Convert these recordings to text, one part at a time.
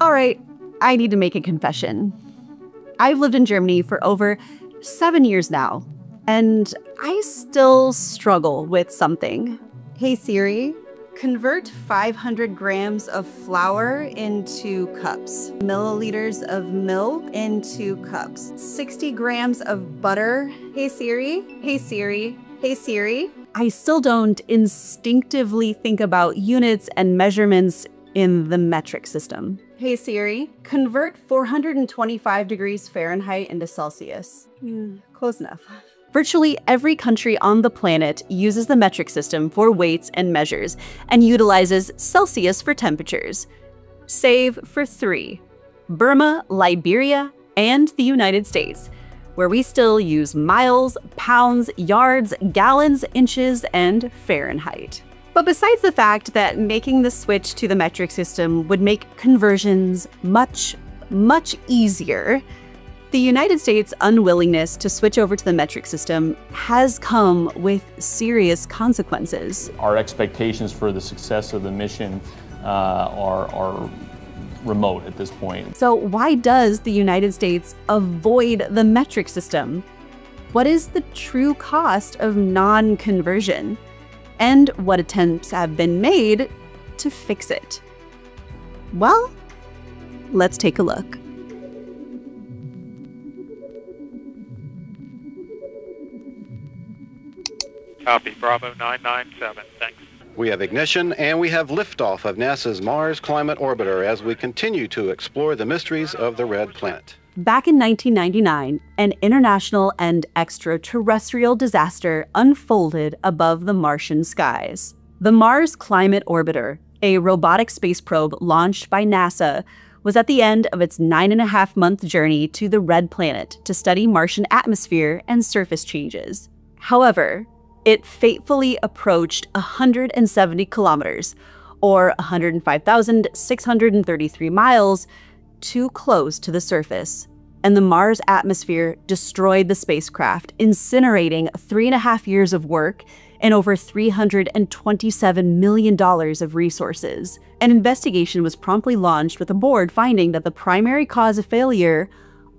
All right, I need to make a confession. I've lived in Germany for over seven years now, and I still struggle with something. Hey Siri, convert 500 grams of flour into cups, milliliters of milk into cups, 60 grams of butter. Hey Siri, hey Siri, hey Siri. I still don't instinctively think about units and measurements in the metric system. Hey Siri, convert 425 degrees Fahrenheit into Celsius. Mm, close enough. Virtually every country on the planet uses the metric system for weights and measures and utilizes Celsius for temperatures. Save for three Burma, Liberia, and the United States, where we still use miles, pounds, yards, gallons, inches, and Fahrenheit. But besides the fact that making the switch to the metric system would make conversions much, much easier, the United States' unwillingness to switch over to the metric system has come with serious consequences. Our expectations for the success of the mission uh, are, are remote at this point. So, why does the United States avoid the metric system? What is the true cost of non conversion? And what attempts have been made to fix it. Well, let's take a look. Copy, Bravo 997. Thanks. We have ignition and we have liftoff of NASA's Mars Climate Orbiter as we continue to explore the mysteries of the red planet. Back in 1999, an international and extraterrestrial disaster unfolded above the Martian skies. The Mars Climate Orbiter, a robotic space probe launched by NASA, was at the end of its nine and a half month journey to the Red Planet to study Martian atmosphere and surface changes. However, it fatefully approached 170 kilometers, or 105,633 miles, too close to the surface, and the Mars atmosphere destroyed the spacecraft, incinerating three and a half years of work and over $327 million of resources. An investigation was promptly launched with a board finding that the primary cause of failure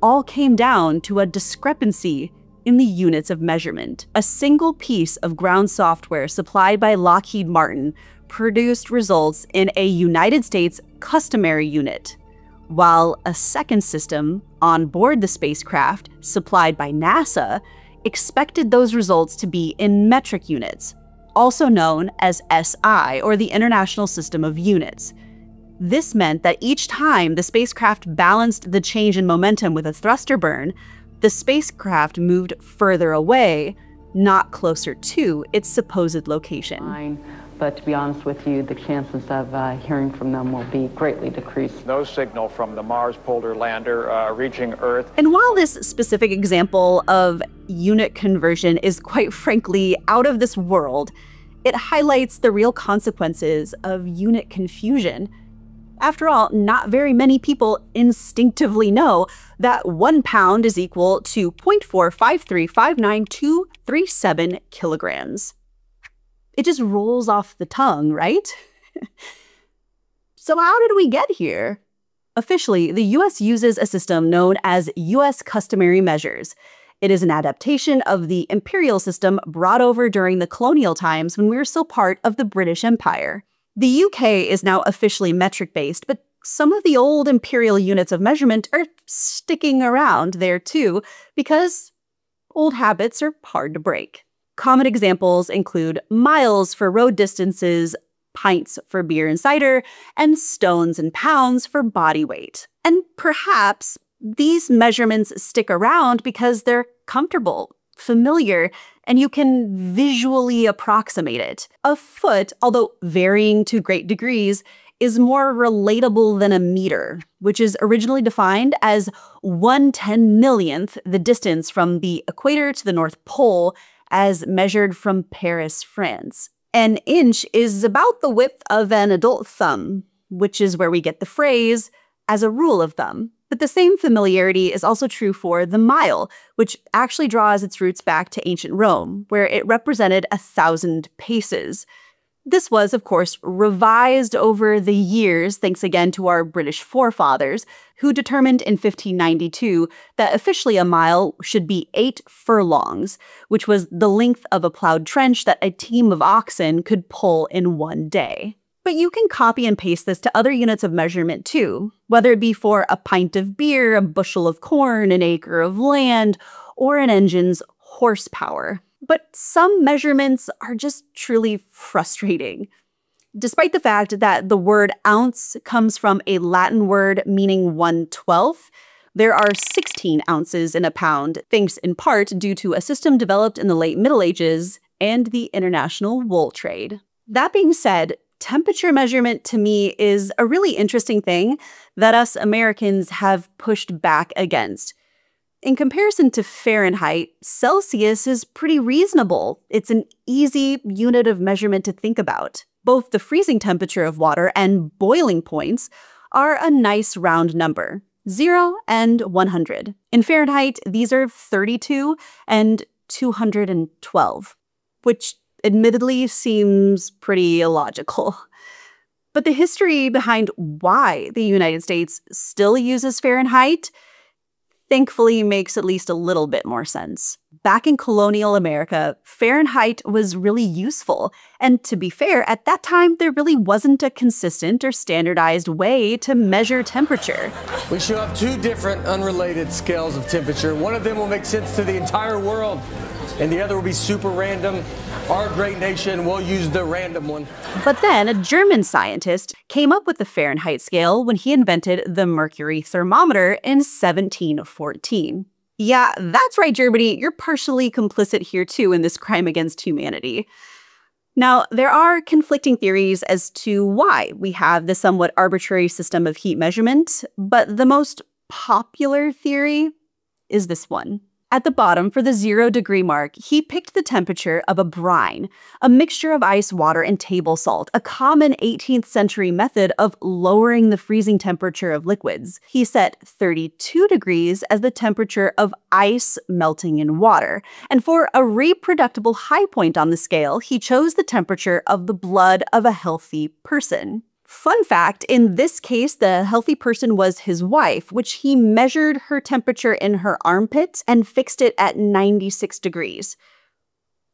all came down to a discrepancy in the units of measurement. A single piece of ground software supplied by Lockheed Martin produced results in a United States customary unit while a second system on board the spacecraft, supplied by NASA, expected those results to be in metric units, also known as SI, or the International System of Units. This meant that each time the spacecraft balanced the change in momentum with a thruster burn, the spacecraft moved further away, not closer to its supposed location. Fine but to be honest with you, the chances of uh, hearing from them will be greatly decreased. No signal from the Mars Polar lander uh, reaching Earth. And while this specific example of unit conversion is quite frankly out of this world, it highlights the real consequences of unit confusion. After all, not very many people instinctively know that one pound is equal to 0.45359237 kilograms it just rolls off the tongue, right? so, how did we get here? Officially, the US uses a system known as US Customary Measures. It is an adaptation of the imperial system brought over during the colonial times when we were still part of the British Empire. The UK is now officially metric based, but some of the old imperial units of measurement are sticking around there too, because old habits are hard to break. Common examples include miles for road distances, pints for beer and cider, and stones and pounds for body weight. And perhaps these measurements stick around because they're comfortable, familiar, and you can visually approximate it. A foot, although varying to great degrees, is more relatable than a meter, which is originally defined as 1 10 millionth the distance from the equator to the North Pole as measured from Paris, France. An inch is about the width of an adult thumb, which is where we get the phrase as a rule of thumb. But the same familiarity is also true for the mile, which actually draws its roots back to ancient Rome, where it represented a thousand paces. This was, of course, revised over the years, thanks again to our British forefathers, who determined in 1592 that officially a mile should be eight furlongs, which was the length of a plowed trench that a team of oxen could pull in one day. But you can copy and paste this to other units of measurement too, whether it be for a pint of beer, a bushel of corn, an acre of land, or an engine's horsepower but some measurements are just truly frustrating. Despite the fact that the word ounce comes from a Latin word meaning 1 12th, there are 16 ounces in a pound, thanks in part due to a system developed in the late Middle Ages and the international wool trade. That being said, temperature measurement to me is a really interesting thing that us Americans have pushed back against. In comparison to Fahrenheit, Celsius is pretty reasonable. It's an easy unit of measurement to think about. Both the freezing temperature of water and boiling points are a nice round number 0 and 100. In Fahrenheit, these are 32 and 212, which admittedly seems pretty illogical. But the history behind why the United States still uses Fahrenheit thankfully makes at least a little bit more sense. Back in colonial America, Fahrenheit was really useful. And to be fair, at that time, there really wasn't a consistent or standardized way to measure temperature. We should have two different unrelated scales of temperature. One of them will make sense to the entire world, and the other will be super random. Our great nation will use the random one. But then a German scientist came up with the Fahrenheit scale when he invented the mercury thermometer in 1714. Yeah, that's right, Germany. You're partially complicit here too in this crime against humanity. Now, there are conflicting theories as to why we have the somewhat arbitrary system of heat measurement, but the most popular theory is this one. At the bottom, for the zero degree mark, he picked the temperature of a brine, a mixture of ice, water, and table salt, a common 18th century method of lowering the freezing temperature of liquids. He set 32 degrees as the temperature of ice melting in water. And for a reproducible high point on the scale, he chose the temperature of the blood of a healthy person. Fun fact in this case, the healthy person was his wife, which he measured her temperature in her armpit and fixed it at 96 degrees.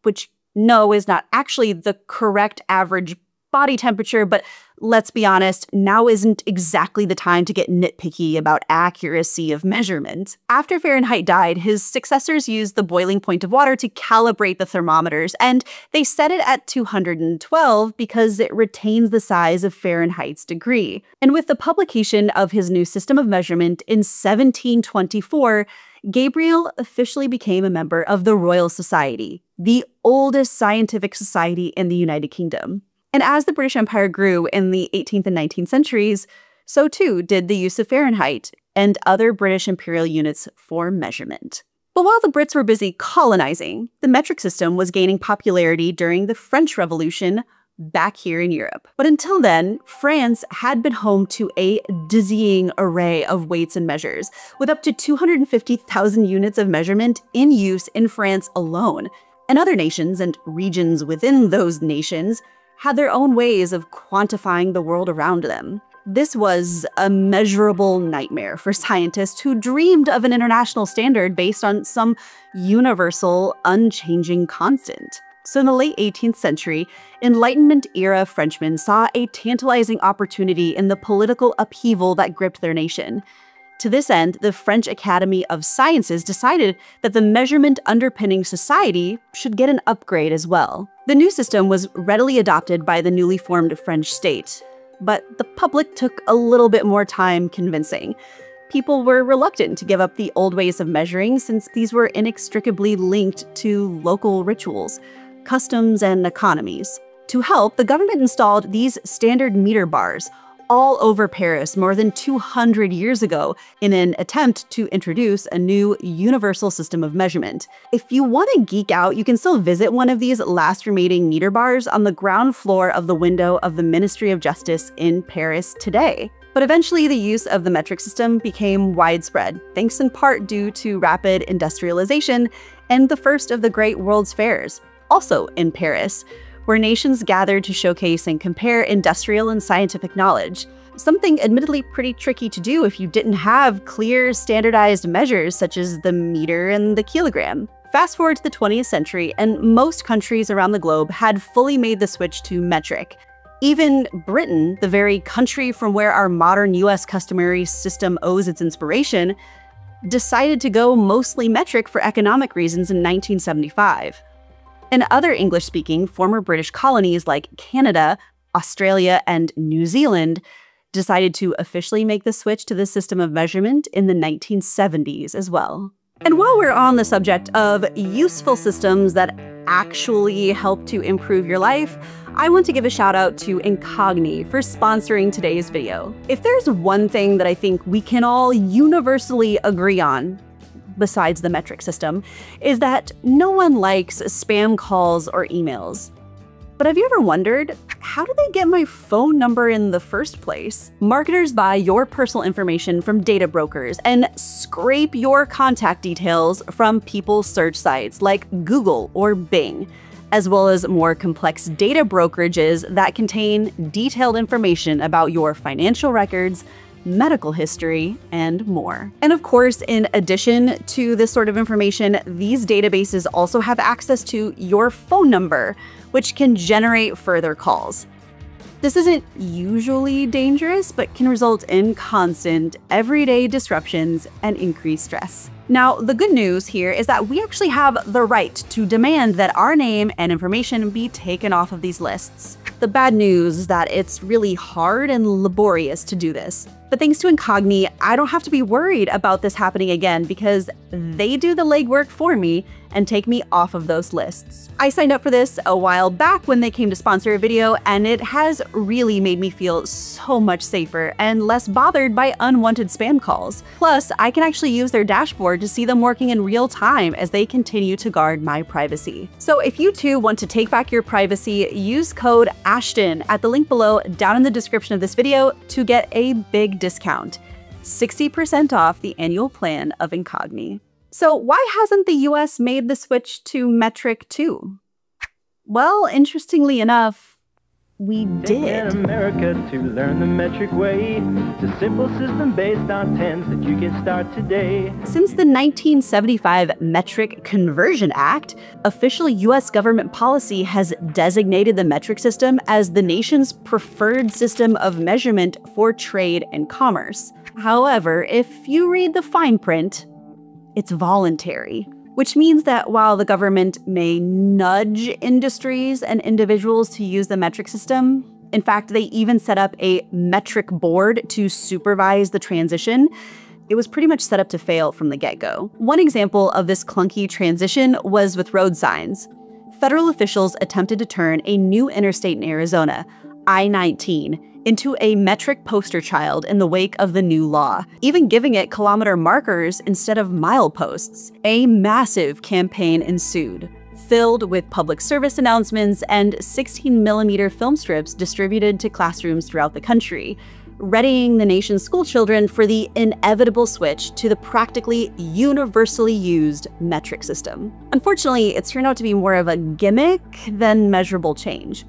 Which, no, is not actually the correct average body temperature, but let's be honest, now isn't exactly the time to get nitpicky about accuracy of measurement. After Fahrenheit died, his successors used the boiling point of water to calibrate the thermometers, and they set it at 212 because it retains the size of Fahrenheit's degree. And with the publication of his new system of measurement in 1724, Gabriel officially became a member of the Royal Society, the oldest scientific society in the United Kingdom. And as the British Empire grew in the 18th and 19th centuries, so too did the use of Fahrenheit and other British imperial units for measurement. But while the Brits were busy colonizing, the metric system was gaining popularity during the French Revolution back here in Europe. But until then, France had been home to a dizzying array of weights and measures, with up to 250,000 units of measurement in use in France alone. And other nations and regions within those nations had their own ways of quantifying the world around them. This was a measurable nightmare for scientists who dreamed of an international standard based on some universal, unchanging constant. So, in the late 18th century, Enlightenment era Frenchmen saw a tantalizing opportunity in the political upheaval that gripped their nation. To this end, the French Academy of Sciences decided that the measurement underpinning society should get an upgrade as well. The new system was readily adopted by the newly formed French state, but the public took a little bit more time convincing. People were reluctant to give up the old ways of measuring since these were inextricably linked to local rituals, customs, and economies. To help, the government installed these standard meter bars, all over Paris more than 200 years ago in an attempt to introduce a new universal system of measurement. If you want to geek out, you can still visit one of these last remaining meter bars on the ground floor of the window of the Ministry of Justice in Paris today. But eventually, the use of the metric system became widespread, thanks in part due to rapid industrialization and the first of the Great World's Fairs, also in Paris, where nations gathered to showcase and compare industrial and scientific knowledge. Something admittedly pretty tricky to do if you didn't have clear, standardized measures such as the meter and the kilogram. Fast forward to the 20th century, and most countries around the globe had fully made the switch to metric. Even Britain, the very country from where our modern US customary system owes its inspiration, decided to go mostly metric for economic reasons in 1975. And other English speaking former British colonies like Canada, Australia, and New Zealand decided to officially make the switch to the system of measurement in the 1970s as well. And while we're on the subject of useful systems that actually help to improve your life, I want to give a shout out to Incogni for sponsoring today's video. If there's one thing that I think we can all universally agree on, besides the metric system, is that no one likes spam calls or emails. But have you ever wondered, how do they get my phone number in the first place? Marketers buy your personal information from data brokers and scrape your contact details from people's search sites like Google or Bing as well as more complex data brokerages that contain detailed information about your financial records, medical history, and more. And of course, in addition to this sort of information, these databases also have access to your phone number, which can generate further calls. This isn't usually dangerous, but can result in constant, everyday disruptions and increased stress. Now, the good news here is that we actually have the right to demand that our name and information be taken off of these lists. The bad news is that it's really hard and laborious to do this. But thanks to Incogni, I don't have to be worried about this happening again because they do the legwork for me and take me off of those lists. I signed up for this a while back when they came to sponsor a video, and it has really made me feel so much safer and less bothered by unwanted spam calls. Plus, I can actually use their dashboard to see them working in real time as they continue to guard my privacy. So if you too want to take back your privacy, use code ASHTON at the link below down in the description of this video to get a big discount 60% off the annual plan of Incogni. So, why hasn't the US made the switch to metric too? Well, interestingly enough, we did. In America to learn the metric way. It's a simple system based on tens that you can start today. Since the 1975 Metric Conversion Act, official US government policy has designated the metric system as the nation's preferred system of measurement for trade and commerce. However, if you read the fine print, it's voluntary which means that while the government may nudge industries and individuals to use the metric system, in fact, they even set up a metric board to supervise the transition. It was pretty much set up to fail from the get go. One example of this clunky transition was with road signs. Federal officials attempted to turn a new interstate in Arizona, I 19, into a metric poster child in the wake of the new law, even giving it kilometer markers instead of mileposts. A massive campaign ensued, filled with public service announcements and 16mm film strips distributed to classrooms throughout the country, readying the nation's schoolchildren for the inevitable switch to the practically universally used metric system. Unfortunately, it's turned out to be more of a gimmick than measurable change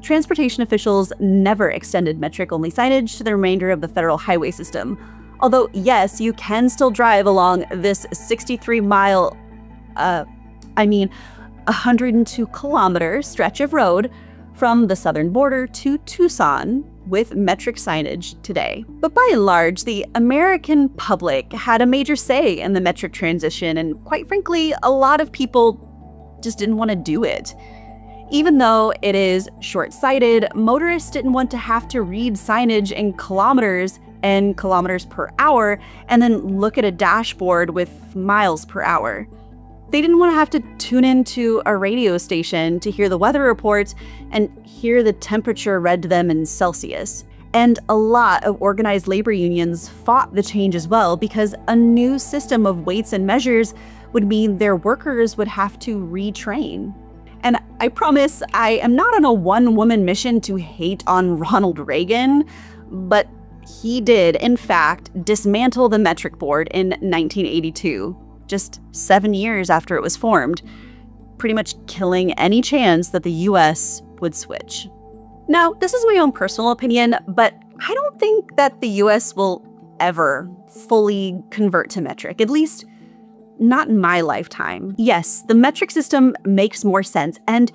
transportation officials never extended metric only signage to the remainder of the federal highway system. Although, yes, you can still drive along this 63 mile, uh, I mean, 102 kilometer stretch of road from the southern border to Tucson with metric signage today. But by and large, the American public had a major say in the metric transition, and quite frankly, a lot of people just didn't want to do it. Even though it is short sighted, motorists didn't want to have to read signage in kilometers and kilometers per hour and then look at a dashboard with miles per hour. They didn't want to have to tune into a radio station to hear the weather reports and hear the temperature read to them in Celsius. And a lot of organized labor unions fought the change as well because a new system of weights and measures would mean their workers would have to retrain. And I promise I am not on a one woman mission to hate on Ronald Reagan, but he did, in fact, dismantle the metric board in 1982, just seven years after it was formed, pretty much killing any chance that the US would switch. Now, this is my own personal opinion, but I don't think that the US will ever fully convert to metric, at least not in my lifetime. Yes, the metric system makes more sense, and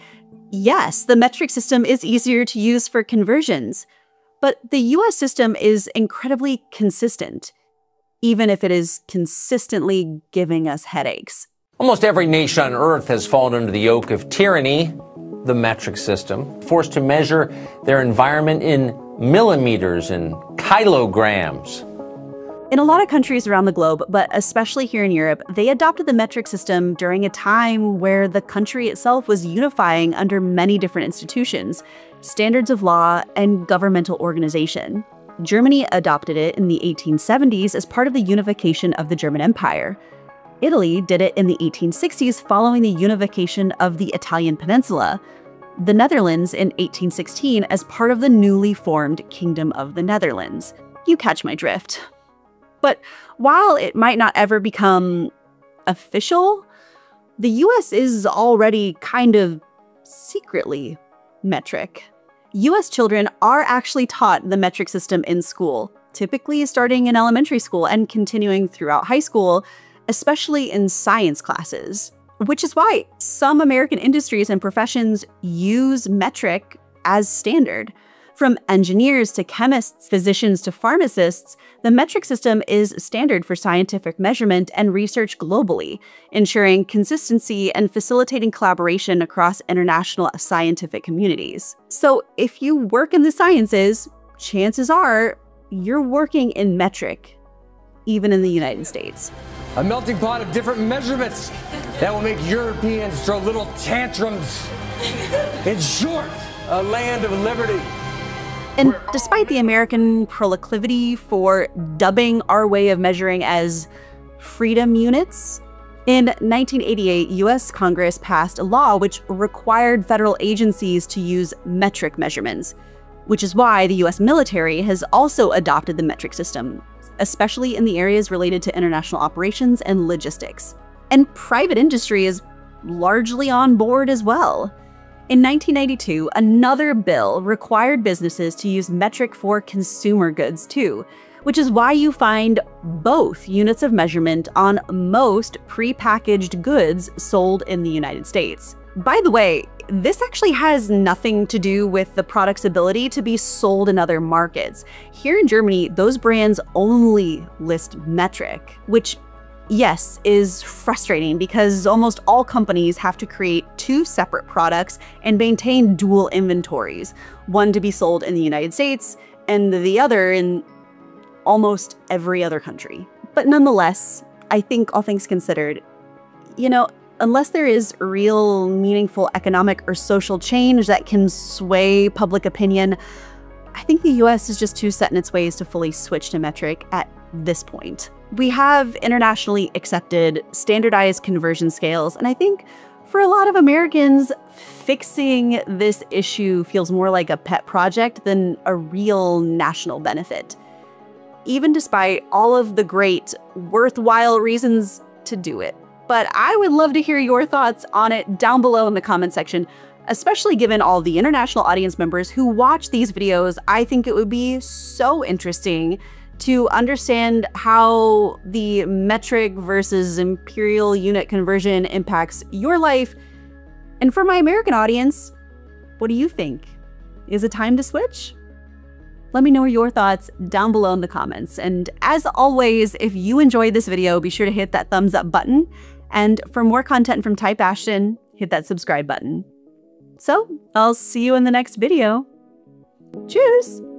yes, the metric system is easier to use for conversions. But the US system is incredibly consistent, even if it is consistently giving us headaches. Almost every nation on earth has fallen under the yoke of tyranny, the metric system, forced to measure their environment in millimeters and kilograms. In a lot of countries around the globe, but especially here in Europe, they adopted the metric system during a time where the country itself was unifying under many different institutions, standards of law, and governmental organization. Germany adopted it in the 1870s as part of the unification of the German Empire. Italy did it in the 1860s following the unification of the Italian peninsula. The Netherlands in 1816 as part of the newly formed Kingdom of the Netherlands. You catch my drift. But while it might not ever become official, the US is already kind of secretly metric. US children are actually taught the metric system in school, typically starting in elementary school and continuing throughout high school, especially in science classes. Which is why some American industries and professions use metric as standard. From engineers to chemists, physicians to pharmacists, the metric system is standard for scientific measurement and research globally, ensuring consistency and facilitating collaboration across international scientific communities. So, if you work in the sciences, chances are you're working in metric, even in the United States. A melting pot of different measurements that will make Europeans throw little tantrums. In short, a land of liberty. And despite the American proclivity for dubbing our way of measuring as freedom units, in 1988, US Congress passed a law which required federal agencies to use metric measurements, which is why the US military has also adopted the metric system, especially in the areas related to international operations and logistics. And private industry is largely on board as well. In 1992, another bill required businesses to use metric for consumer goods too, which is why you find both units of measurement on most prepackaged goods sold in the United States. By the way, this actually has nothing to do with the product's ability to be sold in other markets. Here in Germany, those brands only list metric, which yes, is frustrating because almost all companies have to create two separate products and maintain dual inventories, one to be sold in the United States and the other in almost every other country. But nonetheless, I think all things considered, you know, unless there is real meaningful economic or social change that can sway public opinion, I think the US is just too set in its ways to fully switch to metric at this point. We have internationally accepted standardized conversion scales, and I think for a lot of Americans, fixing this issue feels more like a pet project than a real national benefit. Even despite all of the great, worthwhile reasons to do it. But I would love to hear your thoughts on it down below in the comment section, especially given all the international audience members who watch these videos. I think it would be so interesting to understand how the metric versus imperial unit conversion impacts your life. And for my American audience, what do you think? Is it time to switch? Let me know your thoughts down below in the comments. And as always, if you enjoyed this video, be sure to hit that thumbs up button. And for more content from Type Ashton, hit that subscribe button. So I'll see you in the next video. Cheers!